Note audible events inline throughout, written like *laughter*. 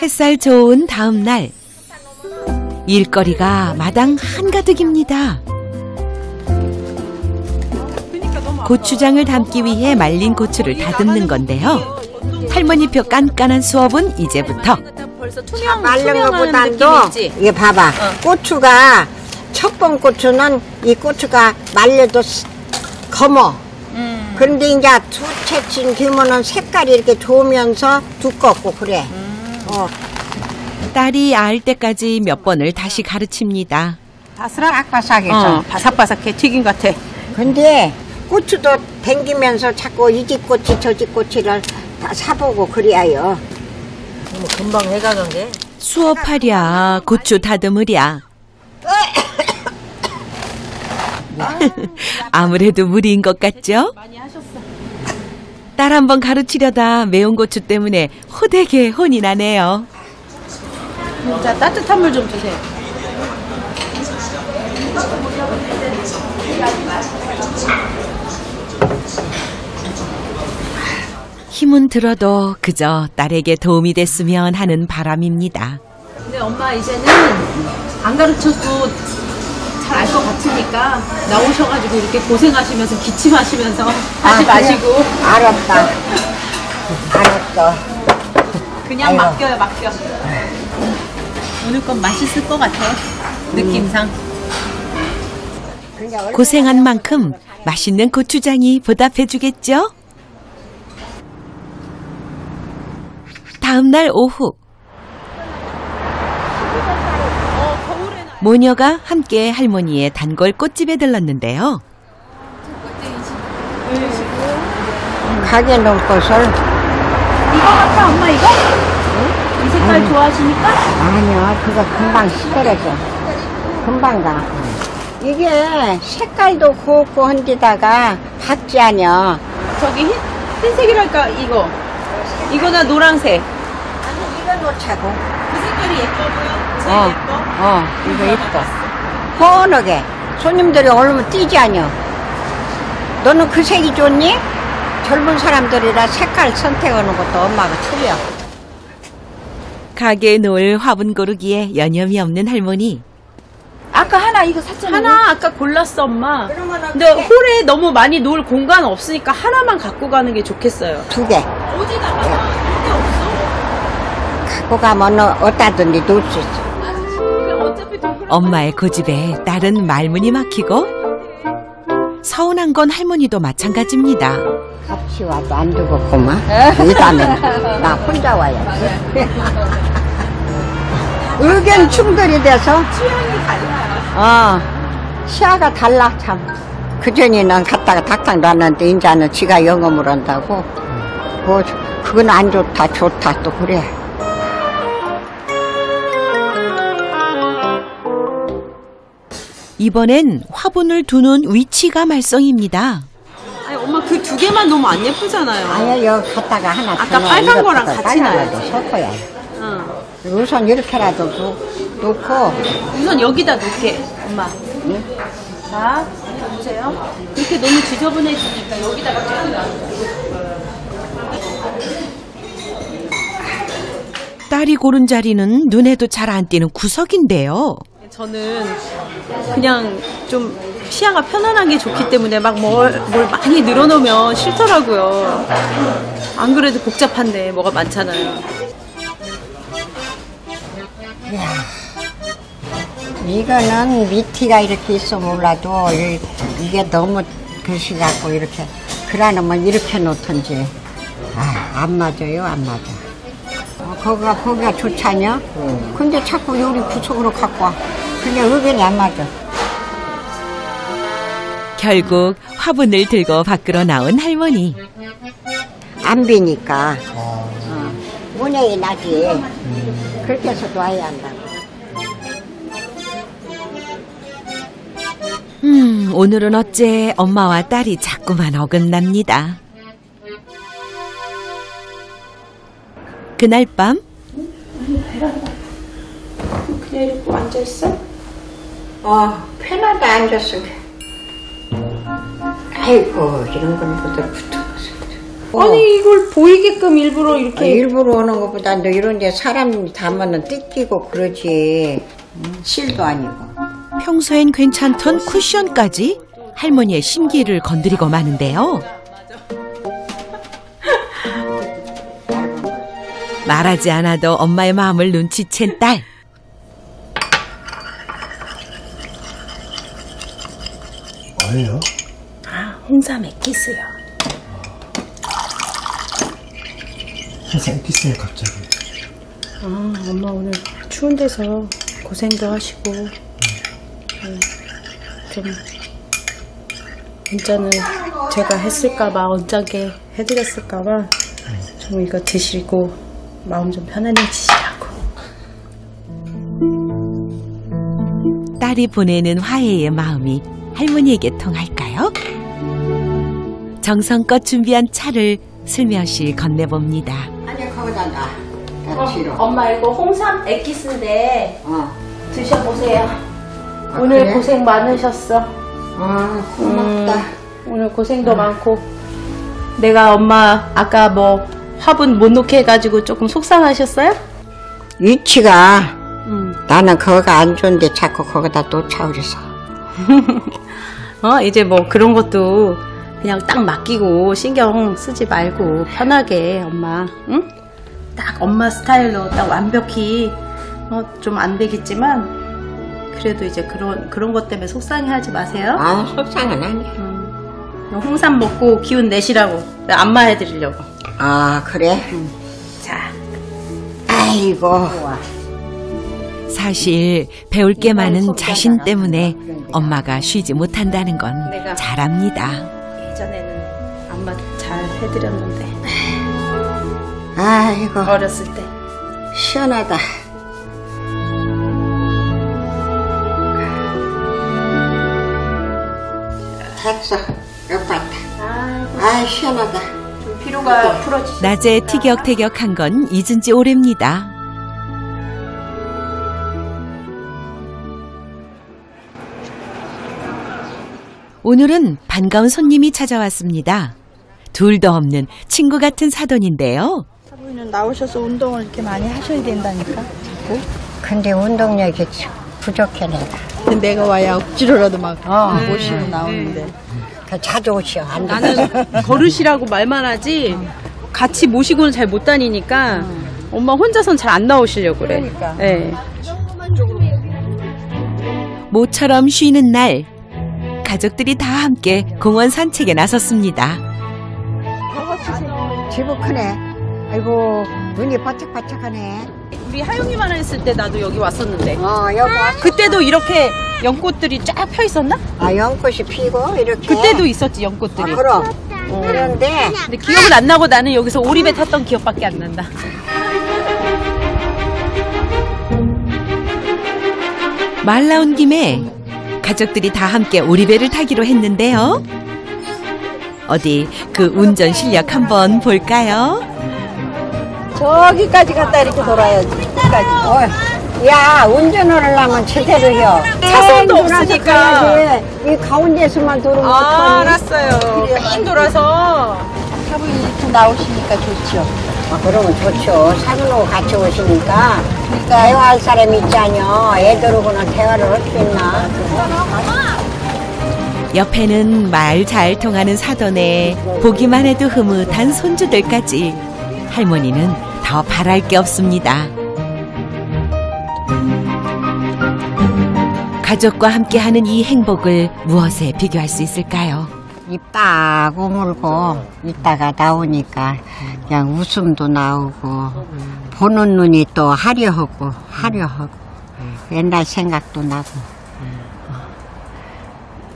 햇살 좋은 다음 날. 일거리가 마당 한가득입니다. 고추장을 담기 위해 말린 고추를 다듬는 건데요. 할머니표 깐깐한 수업은 이제부터. 말른 거보다도 이게 봐봐. 고추가 첫 번 고추는 이 고추가 말려도 스- 검어. 그런데 이제 두채 친 기면은 색깔이 이렇게 좋으면서 두껍고 그래 어 딸이 알 때까지 몇 번을 다시 가르칩니다. 바스락바삭해서 어, 바삭바삭해 튀김 같아. 근데 고추도 댕기면서 자꾸 이 집 고추 저집 고추를 다 사보고 그래요 금방 해가는 게. 수업하랴 고추 다듬으랴 *coughs* *laughs* 아무래도 무리인 것 같죠? 딸 한 번 가르치려다 매운 고추 때문에 호되게 혼이 나네요. 자, 따뜻한 물 좀 주세요. 힘은 들어도 그저 딸에게 도움이 됐으면 하는 바람입니다. 근데 엄마 이제는 안 가르쳐도 잘알것 같으니까 나오셔가지고 이렇게 고생하시면서 기침하시면서 하지 아, 마시고 그래? 알았다 알았어 그냥 아이고. 맡겨요, 맡겨. 오늘 건 맛있을 것 같아. 느낌상. 고생한 만큼 맛있는 고추장이 보답해주겠죠? 다음 날 오후 모녀가 함께 할머니의 단골 꽃집에 들렀는데요. 가게 것을 이거 같아, 엄마 이거? 이 색깔 좋아하시니까? 아니요 그거 금방 시들어져 금방 가 이게 색깔도 곱고 한데다가 박지 않여 저기 흰, 흰색이랄까, 이거. 이거나 노란색. 이거 놓자고 그 색깔이 예뻐 보여? 제일 어, 예뻐? 어 이거 예뻐 훤하게 손님들이 얼면 뛰지 않여 너는 그 색이 좋니? 젊은 사람들이라 색깔 선택하는 것도 엄마가 틀려 가게에 놓을 화분 고르기에 여념이 없는 할머니. 아까 하나 이거 샀잖아. 하나 아까 골랐어, 엄마. 근데 홀에 너무 많이 놓을 공간 없으니까 하나만 갖고 가는 게 좋겠어요. 두 개 어디다 가? 갖고 가면 어디다든지 놓을 수 있어. 엄마의 고집에 딸은 말문이 막히고 서운한 건 할머니도 마찬가지입니다. 같이 와도 안 되겠구만. 이 다음에 나 혼자 와야지. *laughs* 의견 충돌이 돼서? 취향이 달라요. 어 시야가 달라 참. 그전에는 갔다가 닥닥 놨는데 이제는 지가 영업을 한다고. 뭐 그건 안 좋다 좋다 또 그래 이번엔 화분을 두는 위치가 말썽입니다. 아니, 엄마 그 두 개만 너무 안 예쁘잖아요. 아니 여기 갔다가 하나 아까. 빨간 거랑 같이 놔야지. 섞어야 응. 우선 이렇게라도 놓- 놓고 우선 여기다 놓게, 엄마. 자, 보세요. 이렇게 너무 지저분해지니까 여기다가 쭉 놔. 딸이 고른 자리는 눈에도 잘 안 띄는 구석인데요. 저는 그냥 좀 시야가 편안한 게 좋기 때문에 막 뭘 뭘 많이 늘어놓으면 싫더라고요. 안 그래도 복잡한데 뭐가 많잖아요. 이거는 밑티가 이렇게 있어 몰라도 이, 이게 너무 글씨 같고 이렇게 그러면 이렇게 놓던지 아, 안 맞아요 안 맞아 어, 거기가 거기가 좋잖여? 근데 자꾸 요리 구석으로 갖고 와. 그냥 의견이 안 맞아. 결국 화분을 들고 밖으로 나온 할머니. 안 비니까. 어, 문양이 나지. 그렇게 해서 놔야 한다고. 음, 오늘은 어째 엄마와 딸이 자꾸만 어긋납니다. 그날 밤 그냥 이렇게 앉아 있어? 어 편하게 앉았으면 아이고 이런 건 보다 붙어서 아니 이걸 보이게끔 일부러 이렇게 아, 일부러 오는 것보다 너 이런 데 사람 담으면 뜯기고 그러지. 음, 실도 아니고. 평소엔 괜찮던 쿠션까지 할머니의 심기를 건드리고 마는데요. 말하지 않아도 엄마의 마음을 눈치챈 딸. 뭐예요? 홍삼 액기스요. 항상 액기스에 갑자기 아 엄마 오늘 추운 데서 고생도 하시고 네, 좀 문자는 제가 했을까봐 언짢게 해드렸을까봐 좀 이거 드시고 마음 좀 편안해지시라고. 딸이 보내는 화해의 마음이 할머니에게 통할까요? 정성껏 준비한 차를 슬며시 건네봅니다. 아니, 거기다 뒤로. 엄마 이거 홍삼 액기스인데 어. 드셔보세요. 아, 오늘 그래? 고생 많으셨어. 아, 고맙다. 오늘 고생도 많고 내가 엄마 아까 뭐 화분 못 놓게 해가지고 조금 속상하셨어요? 위치가 응. 나는 거기가 안 좋은데 자꾸 거기다 그래서. *laughs* 어 이제 뭐 그런 것도 그냥 딱 맡기고 신경 쓰지 말고 편하게 엄마 응? 딱 엄마 스타일로 딱 완벽히 어, 좀 안 되겠지만 그래도 이제 그런 그런 것 때문에 속상해하지 마세요. 아, 속상은 아니야. 음, 홍삼 먹고 기운 내시라고 안마 해드리려고. 아, 그래? 자, 아이고. 사실 배울 게 많은 자신 때문에 엄마가 쉬지 못한다는 건잘 압니다. 예전에는 안마 잘 해드렸는데 아이고, 어렸을 때. 시원하다. 됐어. 옆봤다. 아, 시원하다. 좀 피로가 풀어지시. 낮에 티격태격한 건 잊은 지 오래입니다. 오늘은 반가운 손님이 찾아왔습니다. 둘도 없는 친구 같은 사돈인데요. 사부인은 나오셔서 운동을 이렇게 많이 하셔야 된다니까. 근데 운동력이 부족해, 내가. 근데 내가 와야 억지로라도 막 어. 모시고 나오는데. 그 자주 오시오. 안 돼. 나는 걸으시라고 말만 하지 같이 모시고는 잘 못 다니니까 엄마 혼자선 잘 안 나오시려고 그래. 그러니까. 네. 모처럼 쉬는 날 가족들이 다 함께 공원 산책에 나섰습니다. 집은 크네. 아이고, 눈이 바짝바짝하네. 우리 하영이만 했을 때 나도 여기 왔었는데 어, 여기 왔어. 그때도 이렇게 연꽃들이 쫙 펴 있었나? 아, 연꽃이 피고, 이렇게. 그때도 있었지 아, 연꽃들이. 그럼. 그런데, 근데 기억은 안 나고 나는 여기서 오리배 탔던 기억밖에 안 난다. 말 나온 김에 가족들이 다 함께 오리배를 타기로 했는데요. 어디 그 운전 실력 한번 볼까요? 저기까지 갔다 이렇게 돌아야지. 끝까지. 어, 야, 운전을 하려면 제대로 해요. 차선도 뺑 돌아서 없으니까. 가야지. 이 가운데서만 돌으면 아, 어떡하니? 알았어요. 뺑 돌아서. 사부인 이렇게 나오시니까 좋죠. 아, 그러면 좋죠. 사돈하고 같이 오시니까. 대화할 사람이 있잖여. 애들하고는 대화를 어떻게 했나. 옆에는 말 잘 통하는 사돈에 보기만 해도 흐뭇한 손주들까지 할머니는 더 바랄 게 없습니다. 가족과 함께하는 이 행복을 무엇에 비교할 수 있을까요? 입딱 오물고 있다가 나오니까 그냥 웃음도 나오고 보는 눈이 또 하려하고 하려하고 옛날 생각도 나고 어.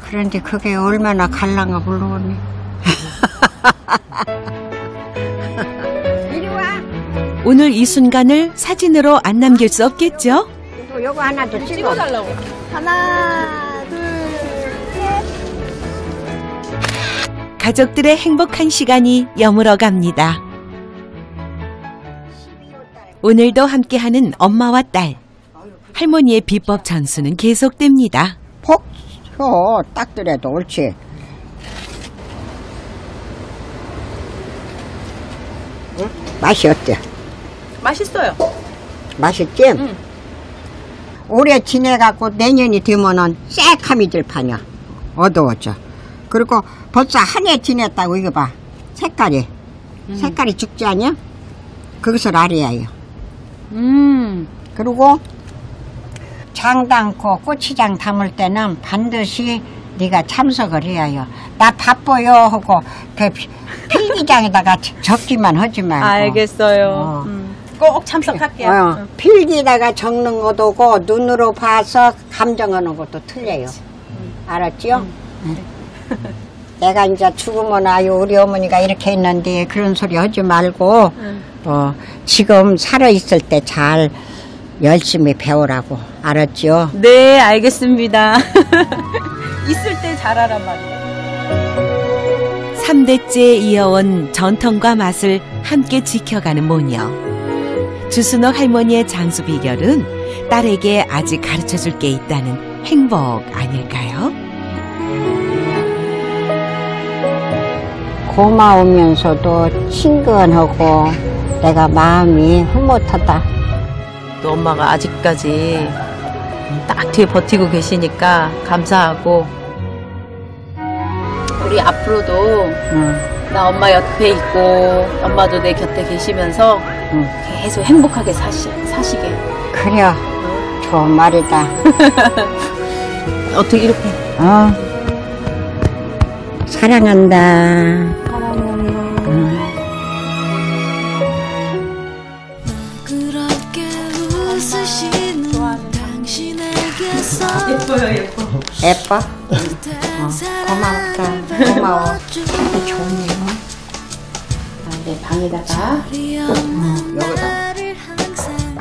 그런데 그게 얼마나 갈랑가 불러오니 *laughs* 이리 와. 오늘 이 순간을 사진으로 안 남길 수 없겠죠? 또 요거 하나 더 찍어. 찍어달라고. 하나, 둘, 셋. 가족들의 행복한 시간이 여물어 갑니다. 오늘도 함께하는 엄마와 딸. 할머니의 비법 전수는 계속됩니다. 폭 혀, 딱 들여도 옳지. 맛이 어때? 맛있어요. 맛있지? 응. 올해 지내갖고 내년이 되면은 새카미 들파냐 어두워져 그리고 벌써 한 해 지냈다고 이거 봐 색깔이 색깔이 죽지 않냐? 그것을 알아야요 음. 그리고 장 담고 고추장 담을 때는 반드시 네가 참석을 해야요 나 바빠요 하고 그 피- 필기장에다가 적기만 하지 말고 알겠어요. 어. 음. 꼭 참석할게요. 어, 필기다가 적는 것도고 눈으로 봐서 감정하는 것도 틀려요. 알았지요? 응. 내가 이제 죽으면 아유 우리 어머니가 이렇게 했는데 그런 소리 하지 말고 어, 지금 살아 있을 때 잘 열심히 배우라고 알았지요? 네, 알겠습니다. *laughs* 있을 때 잘 하란 말이에요. 3대째 이어온 전통과 맛을 함께 지켜가는 모녀. 주순옥 할머니의 장수 비결은 딸에게 아직 가르쳐 줄 게 있다는 행복 아닐까요? 고마우면서도 친근하고 내가 마음이 흐뭇하다. 또 엄마가 아직까지 딱 뒤에 버티고 계시니까 감사하고 우리 앞으로도 응, 나 엄마 옆에 있고 엄마도 내 곁에 계시면서 응. 계속 행복하게 사시, 사시게 그래, 좋은 말이다. *laughs* 어떻게 이렇게 어. 사랑한다. 예뻐요 예뻐 예뻐? 어, 고맙다. 고마워. 방에다가 여기다.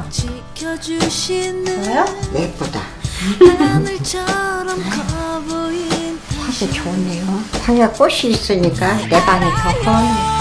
지켜주시는 예쁘다. 사실 좋네요. 방에 꽃이 있으니까 내 방이 더 훤해.